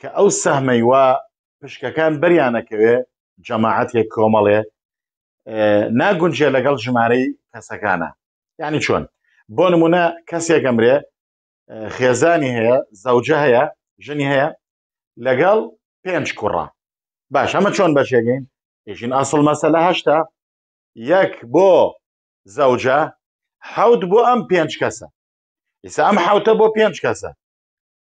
کە ئەو سەهمەی وا پشکەکان بەریانەکەوێ جەماعەتێک کۆمەڵێ ناگونجێ لەگەڵ ژمارەی کەسەکانە یعنی چۆن بۆ نمونە کەسێک ئەمرێ خێزانی هەیە زەوجە هەیە ژنی هەیە لەگەڵ پێنج کوڕە باش ئەمە چۆن بەشێگەین ئێژین ئاسڵ مەسەلە هەشتا یەک بۆ زەوجە حەوت بۆ ئەم پێنج کەسە ئیسا ئەم حوتە بۆ پێنج کەسە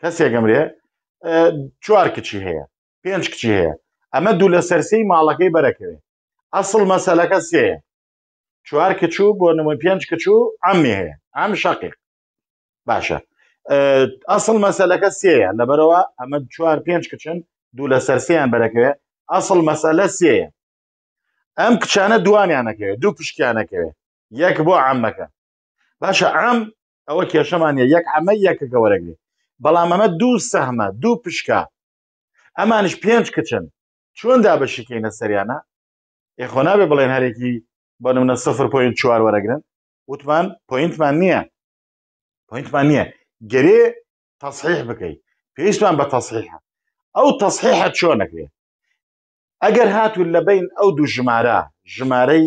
کەسێک ئەمرێ چوار کچی هەیە پێنج کچی هەیە ئەمە دوو لە سەرسی ماڵەکەی بەرەکەوێت ئەسڵ مەسەلەکە سێ چوار کچوو بۆ نمە پێنج کچوو ئەمێ هەیە ئەم شەقیق باشە ئەسڵ مەسەلەکە سێە لەبەرەوە ئەمە چوار پێنج کچن دوو لە سەرسیان بەرەکەوێت ئەسڵ مەسەلە سێە ئەم کچانە دوانیانەکەوێت دوو پشکیانەکەوێت یەک بۆ عمەکە باشە ئەم ئەوە کێشەمان یە یەک ئەمە یەکەکە وەرەگری بەڵام ئەمە دوو سەهمە دوو پشکە ئەمانش پێنج کچن چۆن دا بە شکینە سەریانە ئێخۆ نابێ بڵێن هەرێکی بە منە سفر پوین چوار وەرەگرن وتمان پوینتمان نییە پوینتمان نییە گەرێ تەصحیح بکەیت پێویستمان بە تەصحیحە ئەو تەصحیحە چۆنەکرێت ئەگەر هاتوو لە بین ئەو دوو ژمارە ژمارەی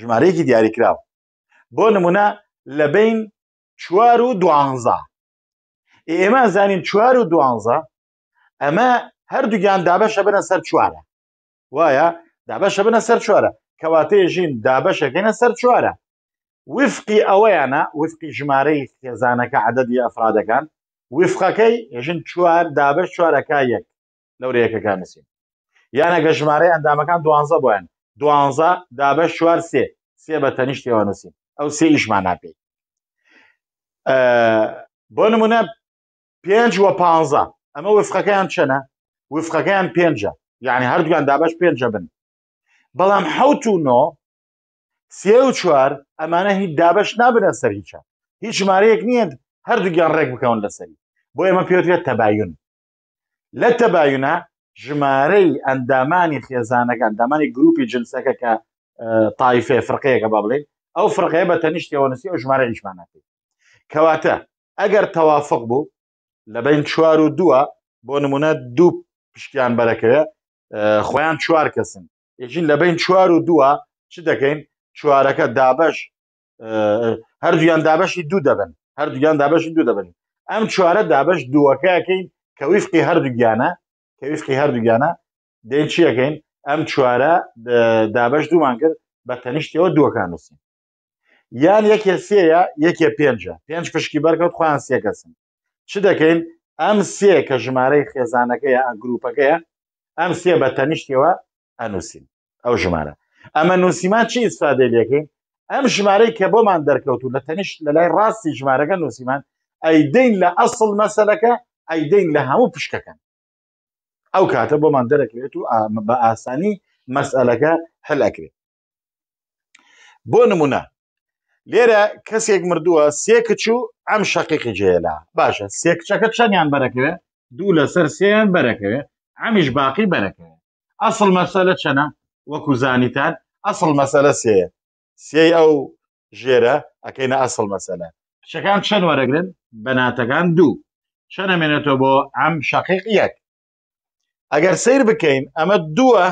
ژمارەیەکی دیاریکراو بۆ نمونە لە بین چوار و دوانزە ئێمە زانین چوار و دوانزە ئەمە هەردووگیان دابەشە بنە سەر چوارە وایە دابەشە بنە سەر چوارە کەواتەیە ژین دابەشەکەینە سەر چوارە وفقی ئەوەیانە وفقی ژمارەی خێزانەکە عددی ئەفرادەکان وفقەکەی ژن چوار دابش چوارەکە یەک لەورە یەکەکە نووسین یان ئەگە ژمارەی ئەندامەکان دوانزە بۆیان دوانزە دابەش چوار سێ سێ بە تەنیشتەوە نووسین ئەو سێ ئیشمان ناپێی بۆ نمونە پێنج وە پ ئەمە وفقەکەیان چەنە وفقەکەیان پێنجە یعنی هەردووان دابش پێنجە بن بەڵام حوت و نۆ سێ و چوار ئەمانە هیچ دابش نابنە سەر هیچە هیچ ژمارەیەک نییە هەردووگیان ڕێک بکەون لەسەری بۆ ئێمە پێوترێت تەبایون لە تەبایونە ژمارەی ئەندامانی خێزانەکە ئەندامانی گروپی جنسەکە کە تایفێ فرقەیەەکە با بڵێن ئەو فرقەیە بە تەنیشتەوە نووسی ئەو ژمارە هیچمانەکەی کەواتە ئەگەر تەوافق بوو لە بین چوار و دووە بۆ نمونە دوو پشکیان بەرەکەوێ خۆیان چوار کەسن یەژین لە بین چوار و دووە چ دەکەین چوارەکە دابش هەردوویان دابەشی دوو دەبن هەردوویان دابەشی دوو دەبن ئەم چوارە دابش دووەکەکەین کە ویفقی هەردووگیانە کە ویفقی هەردووگیانە دێن چیەکەین ئەم چوارە دابش دوومان کرد بە تەنیشتەوە دووەکان نووسین یان یەکێ سێە یەکێ پێنجە پێنج پشکی بەرکەوت خۆیان سێ کەسن چ دەکەین ئەم سێ کە ژمارەی خێزانەکەیە گروپەکەیە ئەم سێ بە تەنیشتەوە ئەنووسین ئەو ژمارە ئەمە نووسیمان چی ئیسفادێ لەکەین ئەم ژمارەی کە بۆمان دەرکەوت و لە تەنیشت لە لای ڕاستی ژمارەکە نووسیمان ئەیدەین لە ئەسڵ مەسەلەکە ئەیدەین لە هەموو پشکەکەن ئەو کاتە بۆمان دەرەکەوێت و بە ئاسانی مەسئلەکە هەلەکرێت بۆ نمونە لێرە کەسێک مردووە سێ کچ و ئەم شەقیقی جێلا باشە سێ کچەکە چەندیان بەرەکەوێ دوو لەسەر سێیان بەرەکەوێ ئەمیش باقی بەرەکەوێ ئەسڵ مەسەلە چەنە وەکو زانیتان ئەسڵ مەسەلە سێ سێ ئەو ژێرە ئەەکەینە ئەسڵ مەسەلە کچەکان چەند وەرەگرن بەناتەکان دوو چەنە مێنێتەوە بۆ ئەم شەقیق یەک ئەگەر سیر بکەین ئەمە دووە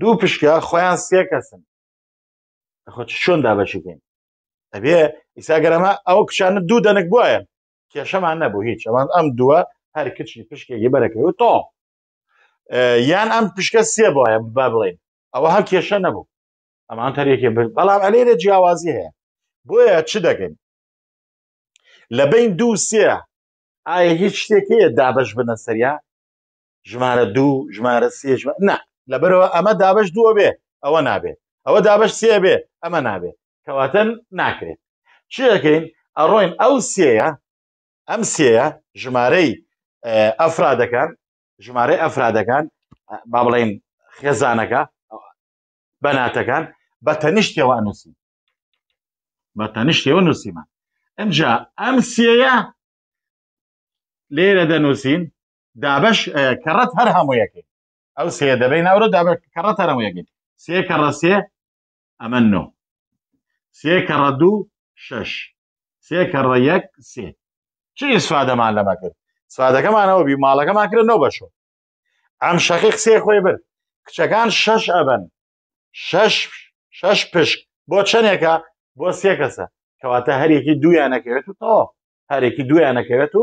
دوو پشکە خۆیان سێ کەسن خۆ چۆن دابەشی بکەین ئەبێ ئیساگەرەمە ئەو کچانە دوو دەنک بواە کێشەمان نەبوو هیچ ئەمان ئەم دووە هەر کچی پشکێکی بەرەکەی و تۆ یان ئەم پشکە سێ بواە با بڵێن ئەوە هەر کێشە نەبوو ئەمان تەرێکی بر بەڵام ئەلێرە جیاوازی هەیە بۆیە چ دەگەین لە بین دوو سێ ئایا هیچ شتێکەیە دابش بنە سەریا ژمارە دوو ژمارە سێ نا لەبەرەوە ئەمە دابش دووە بێ ئەوە نابێت ئەوە دابش سێ بێ ئەمە نابێت کەواتەن ناکرێت چیەکەین ئەڕۆین ئەو سێە ئەم سێە ژمارەی ئەفرادەکان ژمارەی ئەفرادەکان با بڵین خێزانەکە بەناتەکان بە تەنیشتەوە نووسین بە تەنیشتەوە نووسیمان ئەجا ئەم سێە لێرە دەنووسین دابش کەڕەت هەر هەموویەکەی ئەو سێ دەبین ئەورە دابش کەڕەت هەر هەموویەکەی سێ کەڕە سێ ئەمە نۆ سێ کەڕە دوو شەش سێ کەڕە یەک سێ چی سوادەمان لەمە کرد سوادەکەمانەوە بی ماڵەکەمان کرد نۆ بەشۆ ئەم شەقی قسێ خۆی برد کچەکان شەش ئەبن شەش شەش پشک بۆ چەندێکە بۆ سێ کەسە کەواتە هەرێکی دویانەکەوێت و تەواو هەرێکی دویانەکەوێت و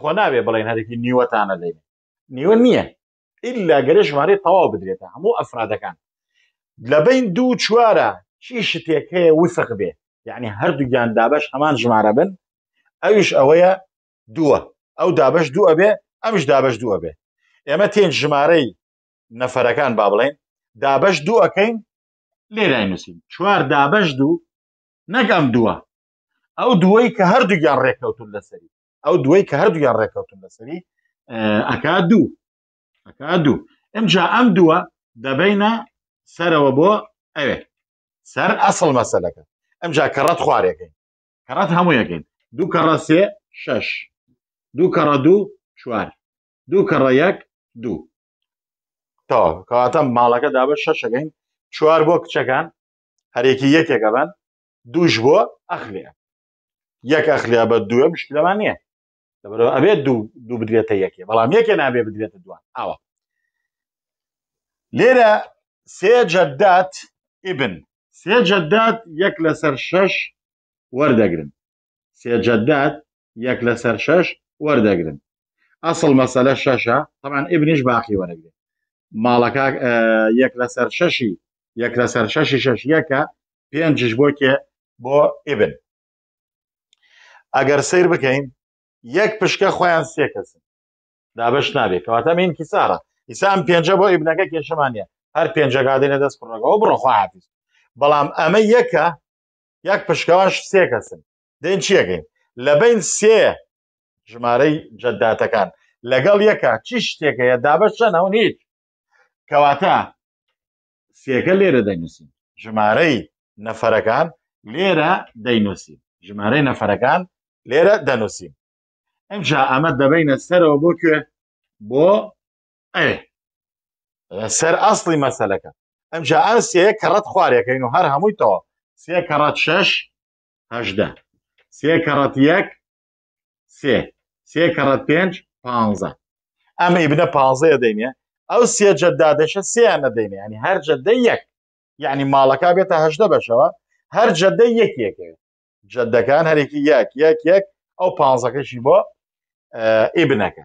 خۆ نابێ بڵێن هەرێکی نیوەتانە لێ نیوە نییە ئللا گەرە ژمارەی تەواو بدرێتە هەموو ئەفرادەکان لە بین دوو چوارە چی شتێک هەیە وسق بێ یعنی هەردووگیان دابش هەمان ژمارە بن ئەوش ئەوەیە دووە ئەو دابش دووە بێ ئەمش دابش دووە بێ ئێمە تێن ژمارەی نەفەرەکان با بڵێن دابش دووەکەین لێرای نووسین چوار دابش دوو نەگەم دووە ئەو دووەی کە هەردووگیان ڕێککەوتون لەسەری ئەو دووەی کە هەردووگیان ڕێککەوتون لەسەری ئەکا دوو ئەکا دوو ئەمجا ئەم دووە دەبینە سەرەوە بۆ ئەوێ سەر ئەسڵ مەسەلەکە ئەمجا کەڕەت خوارێکەکەین کەڕەت هەموویەکەین دوو کەڕە سێ شەش دوو کەڕە دوو چوار دوو کەڕە یەک دوو تەواو کەواتە ماڵەکە دابە شەشەکەین چوار بۆ کچەکان هەرێکی یەکێکە بن دووش بۆ ئەخلێ یەک ئەخلیا بە دوێ مشکلەمان نییە ئەبێت دوو بدرێتە یەکێ بەڵام یەکێ نابێ بدرێتە دوان ئاوە لێرە سێ جەدات ئیبن سێ جەدات یەک لەسەر شەش وەردەگرن سێ جەدات یەک لەسەر شەش وەردەگرن ئەسڵ مەسەلە شەشە تەمان ئبنیش باقی وەرەگرێت ماڵەکە یەک لەسەر شەشی یەک لەسەر شەشی شەش یەکە پێنجش بۆ کێ بۆ ئبن ئەگەر سیر بکەین یەک پشکە خۆیان سێ کەسن دابش نابێت کەواتە من کیسارە ئیسان پێنجە بۆ ئیبنەکە کێشەمانە هەر پێنجەگادێنە دەست کوڕەکەەوە بڕۆ خواحافیز بەڵام ئەمە یەکە یەک پشکەوەش سێ کەسن دێن چیەکەین لە بین سێ ژمارەی جەداتەکان لەگەڵ یەکە چی شتێکەیە دابەش چەند ئەون هیچ کەواتە سێکە لێرە دەنووسین ژمارەی نەفەرەکان لێرە دەینووسین ژمارەی نەفەرەکان لێرە دەنووسین ئەمجا ئەمە دەبینە سەرەوە بۆ کوێ بۆ ئەێ سەر ئەاصلی مەسەلەکە ئەم جا ئەم سێ کەڕەت خوارەکەین و هەر هەمووی تەوە سێ کەڕەت شش هەشدە سێ کەڕەت یەک سێ سێ کەڕەت پێنج پانزە ئەمە ئیبنە پانزەیە دەینێ ئەو سێ جەدا دەشە سێیان نەدەینێ ینی هەر جەدە یەک یعنی ماڵەکە بێتە هەشدە بەشەوە هەر جەدە یەکێکەوێت جەدەکان هەرێکی یەک یەک یەک ئەو پانزەکەشی بۆ ئیبنەکە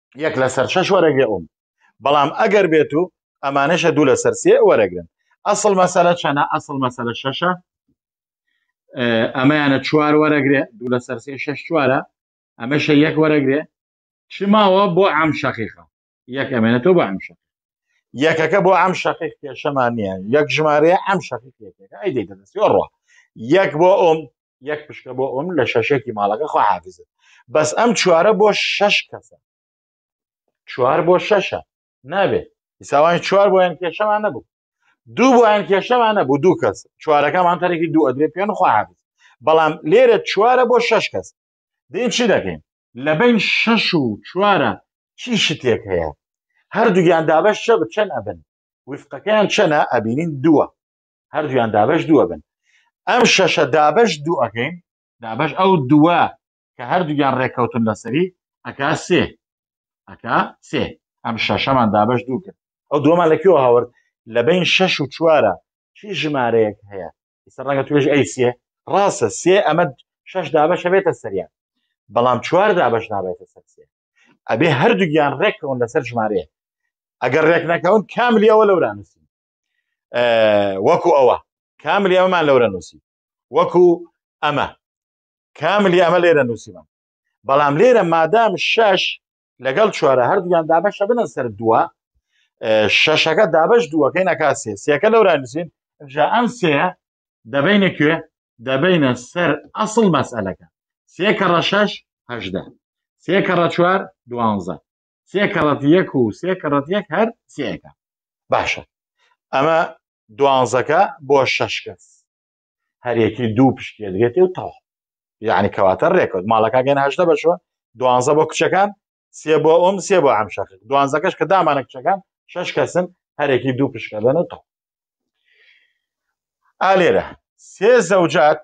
یەک لەسەر شەش وەرەگرێ ئەوم بەڵام ئەگەر بێت و ئەمانەشە دوو لە سەرسێ وەرەگرن ئەسڵ مەسەلە چەنە ئەسڵ مەسەلە شەشە ئەمەیانە چوار وەرەگرێ دوو لە سەرسێ شەش چوارە ئەمەشە یەک وەرەگرێ چماوە بۆ ئەم شەقیقە یەک ئەمێنێتەوە بۆ ئەم شەق یەکەکە بۆ ئەم شەقیق کێشەمان نییە یەک ژمارەیە ئەم شەقیقەکە ئەی دەدەستیۆڕە یەک بۆ ئەوم یەک پشکە بۆ ئەوم لە شەشێکی ماڵەکە خۆ حافزت بەس ئەم چوارە بۆ شەش کەسە چوار بۆ شەشە نابێت ئیساوان چوار بۆیان کێشەمان نەبوو دوو بۆیان کێشەمان نەبوو دوو کەس چوارەکەمان تەرەکی دوو ئەدرێ پێن خۆ حافز بەڵام لێرە چوارە بۆ شەش کەس دین چی دەکەین لە بین شەش و چوارە چی شتێک هەیە هەردووگیان دابەش چە بچەن ئەبن وفقەکەیان چەنە ئەبینین دووە هەردویان دابش دووە بن ئەم شەشە دابش دوو ئەەکەین دابش ئەو دووە کە هەردووگیان ڕێککەوتن لەسەری ئەکا سێ ئەکا سێ ئەم شەشەمان دابش دوو کرد ئەو دووەمان لەکیەوە هاورد لە بین شەش و چوارە چی ژمارەیەک هەیە ئستا ڕەنگە توێژ ئەی سێ ڕاستە سێ ئەمە شەش دابشە بێتە سەریان بەڵام چوار دابش نابێتە سەر سێ ئەبێ هەردووگیان ڕێکەوەن لەسەر ژمارەیە ئەگەر ڕێک نەکەون کاملی ئەوە لەورانوسی وەکو ئەوە کاملی ئەمەمان لەورە نووسی وەکو ئەمە کاملی ئەمە لێرە نووسیمان بەڵام لێرە مادام شش لەگەڵ چوارە هەردوویان دابەشە بنە سەر دووە شەشەکە دابش دووەکەی نەکا سێ سیەکە لەورا نووسین جا ئەم سێ دەبینە کوێ دەبینە سەر ئەسڵ مەسئلەکە سێ کەڕە شش هەشدە سێ کەڕە چوار دوانزە سێ کەڕەت یەک و سێ کەڕەت یەک هەر سێەکە باشە ئەمە دوانزەکە بۆ شەش کەس هەرێکی دوو پشکێ دێتێ و تەوا یعنی کەواتە ڕێکەوت ماڵەکە گەن هەشتە بەشوە دوانزە بۆ کچەکان سێ بۆ ئەوم سێ بۆ ئەم شەق دوانزەکەش کە دامانە کچەکان شەش کەسن هەرێکی دوو پشکە دەن و تەوا ئالێرە سێ زەوجات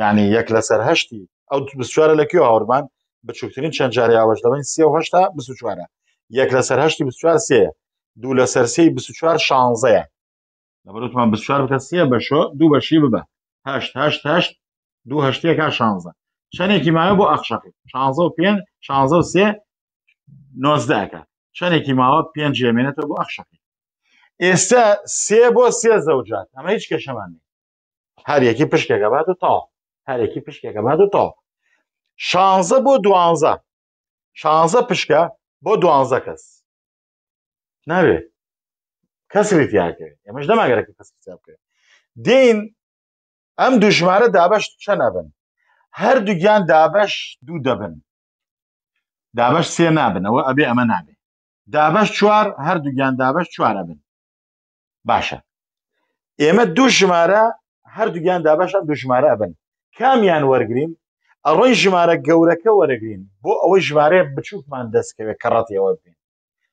یعنی یەک لەسەر هەشتی ئەو بچوارە لە کوێ هاورمان بچووکترین چەند جاری ئاوەش دەڵێن سێ و هەشتا بچوارە یەک لەسەر هەشتی بچوار سێ دوو لەسەر سێ بچوار شانزەیە لەبەرتمان بچوار بکە سێ بەشۆ دوو بەشی ببە هەشت هەشت هەشت دوو هەشتێکا شانزە چەندێکی مایە بۆ ئەخشەقی شانزە و پێنج شانزە و سێ نۆزدەکە چەندێکی ماوە پێنج ێمێنێتەوە بۆ ئەخشەقی ئێستا سێ بۆ سێ زەوجات ئەمە هیچ کێشەمان نیە هەرێکی پشکێکە بات و تاو هەرێکی پشکێکە بات و تاو شانزە بۆ دوانزە شانزە پشکە بۆ دوانزە کەس ناوێ کەسری تیاکرێت ئێمەش دەماگەرەکە کەس بکرێت دین ئەم دوو ژمارە دابش چە نابن هەردووگیان دابش دوو دەبن دابش سێ نابنەوە ئەبێ ئەمە نابێ دابش چوار هەردووگیان دابش چوارە بن باشە ئێمە دوو ژمارە هەردووگیان دابەشە دوو ژمارە ئەبن کامیان وەرگین ئەڕۆی ژمارە گەورەکە وەرەگرین بۆ ئەوەی ژمارەیە بچووکمان دەستکەوێت کە ڕەتیەوە بین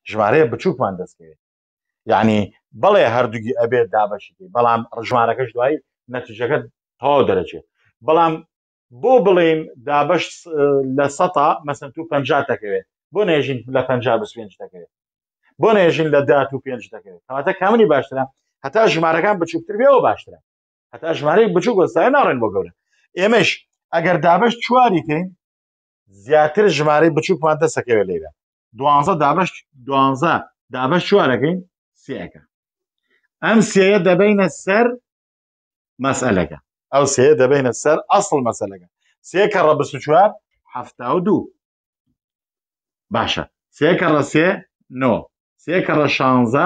ژمارەیە بچووکمان دەستکەوێت یعنی بەڵێ هەردووگی ئەبێت دابەشی بەڵام ڕژمارەکەش دوایی نەتیجەکە تەواو دەرەچێت بەڵام بۆ بڵێین دابش لە سەتا مەسن تو پ دەکەوێت بۆ نێژین لە پ پێنج دەکەوێت بۆ نێژین لە دات و پێنج دەکەوێت کەواتە کامنی باشترە هەتا ژمارەکان بچووکتر بێەوە باشترە هەتا ژمارەی بچوو گۆستای ناڕێن بۆ گەورە ئێمەش ئەگەر دابش چواری کەین زیاتر ژمارەی بچووکمان دەسەکەوێت لێرە دوانزە دابش دوانزە دابش چوارەکەین سێەکە ئەم سێە دەبینە سەر مەسەلەکە. ئەو سێیە دەبەینە سەر ئەسڵ مەسەلەکە. سێ کەڕە بیست و چوار حەفتا و دوو. باشە سێ کەڕە سێ نۆ سێ کەڕە شانزە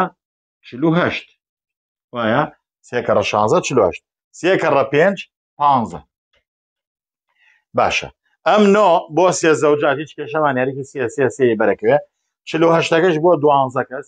چل و هەشت وایە سێ کەڕە شانزە چل و هەشت سێ کەڕە پێنج پانزە باشە ئەم نۆ بۆ سێ زەوجات هیچ کێشەمان یاریکی سێ سێ سێ بەرەکەوێ چل و هەشتەکەش بۆ دوانزە کەس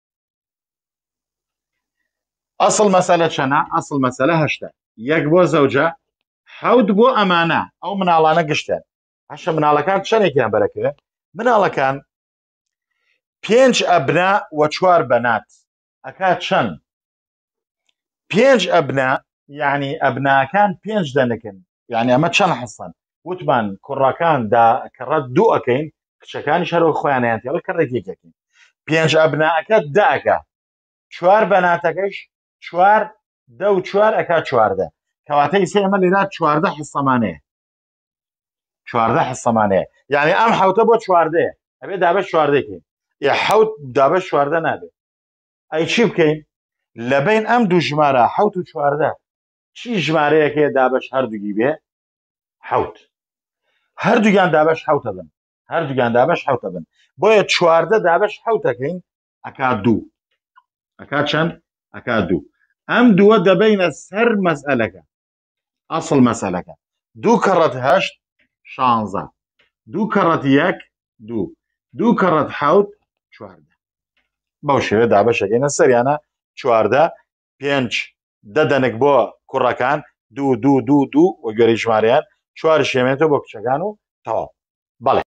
ئەسڵ مەسەلە چەنە ئەسڵ مەسەلە هەشتا یەک بۆ زەوجە حەوت بۆ ئەمانە ئەو مناڵانە گشتێن هەشە مناڵەکان چەندێکیان بەرەکە مناڵەکان پێنج ئەبنا و چوار بەنات ئەکا چەند پێنج ئەبنا یعنی ئەبناکان پێنج دەنکن یعنی ئەمە چەند حەسەن وتمان کوڕەکان دا کەڕەت دوو ئەەکەین کچەکانی شەرۆ خۆیانیان تێڵ کەڕێکێکەکەین پێنج ئەبناکە داکە چوار بەناتەکەش چوار دە و چوار ئەک چواردە کەواتە ئیسە ئەمە لێرا چواردە حسەمانەیە چواردە حسەمانەیە یعنی ئەم حوتە بۆ چواردەیە ئەبێ دابە چواردەکەین حوت دابە چواردە نابێت ئەی چی بکەین لە بین ئەم دوو ژمارە حوت و چواردە چی ژمارەیەک هەیە دابش هەردووگی بێ حوت هەردووگیان دابش حوتە بن هەردووگیان دابش حوتە بن بۆیە چواردە دابش حوتەکەین ئەکا دوو ئەکا چەند ئەکا دوو ئەم دووە دەبینە سەر مەسئلەکە ئەسڵ مەسەلەکە دوو کەڕەت هەشت شانزە دوو کەڕەت یەک دوو دوو کەڕەت حەوت چواردە بەو شێوێ دابەشەکەینە سەریانە چواردە پێنج دە دەنک بۆ کوڕەکان دوو دوو دوو دوو وەگوێری ژمارەیان چوار شێمێتەوە بۆ کچەکان و تەواو بەڵێ